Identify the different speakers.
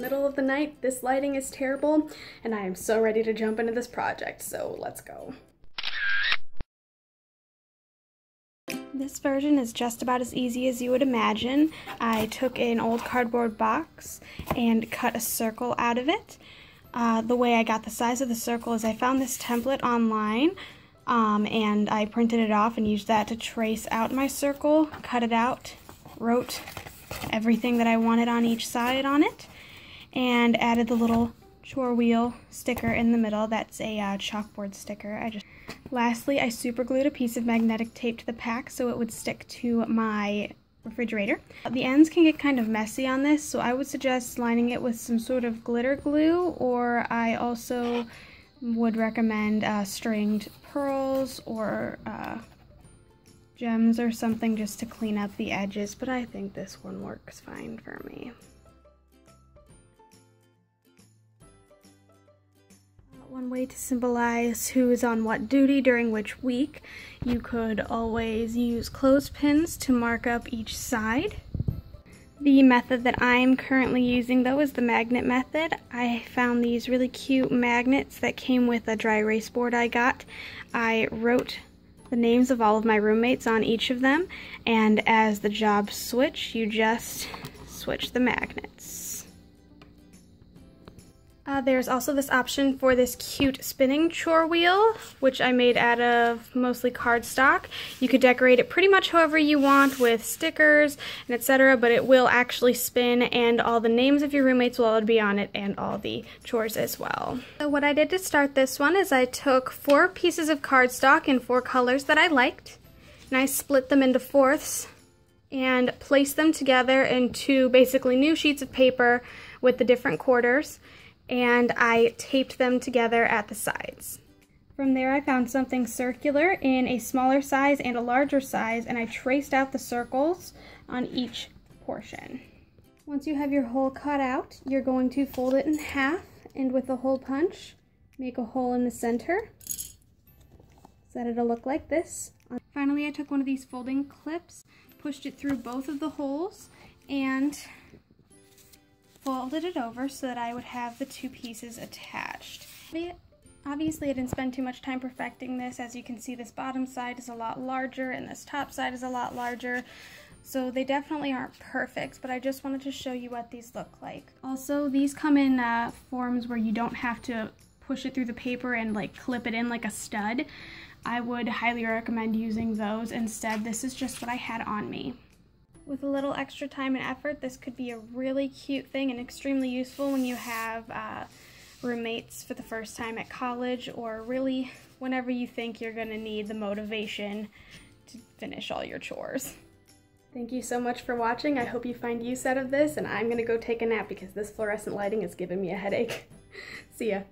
Speaker 1: middle of the night. This lighting is terrible, and I am so ready to jump into this project, so let's go. This version is just about as easy as you would imagine. I took an old cardboard box and cut a circle out of it. Uh, the way I got the size of the circle is I found this template online um, and I printed it off and used that to trace out my circle, cut it out, wrote everything that I wanted on each side on it, and added the little chore wheel sticker in the middle. That's a uh, chalkboard sticker. I just Lastly, I super glued a piece of magnetic tape to the pack so it would stick to my refrigerator. The ends can get kind of messy on this, so I would suggest lining it with some sort of glitter glue, or I also would recommend uh, stringed pearls or uh, gems or something just to clean up the edges, but I think this one works fine for me. One way to symbolize who is on what duty during which week. You could always use clothespins to mark up each side. The method that I'm currently using though is the magnet method. I found these really cute magnets that came with a dry erase board I got. I wrote the names of all of my roommates on each of them and as the jobs switch you just switch the magnets. Uh, there's also this option for this cute spinning chore wheel, which I made out of mostly cardstock. You could decorate it pretty much however you want with stickers and etc., but it will actually spin and all the names of your roommates will all be on it and all the chores as well. So what I did to start this one is I took four pieces of cardstock in four colors that I liked, and I split them into fourths and placed them together into basically new sheets of paper with the different quarters and I taped them together at the sides. From there I found something circular in a smaller size and a larger size and I traced out the circles on each portion. Once you have your hole cut out, you're going to fold it in half and with a hole punch, make a hole in the center. Set it to look like this. Finally, I took one of these folding clips, pushed it through both of the holes, and folded it over so that I would have the two pieces attached. Obviously I didn't spend too much time perfecting this. As you can see this bottom side is a lot larger and this top side is a lot larger. So they definitely aren't perfect, but I just wanted to show you what these look like. Also, these come in uh, forms where you don't have to push it through the paper and like clip it in like a stud. I would highly recommend using those instead. This is just what I had on me. With a little extra time and effort, this could be a really cute thing and extremely useful when you have uh, roommates for the first time at college or really whenever you think you're to need the motivation to finish all your chores. Thank you so much for watching. I hope you find use out of this, and I'm to go take a nap because this fluorescent lighting is giving me a headache. See ya.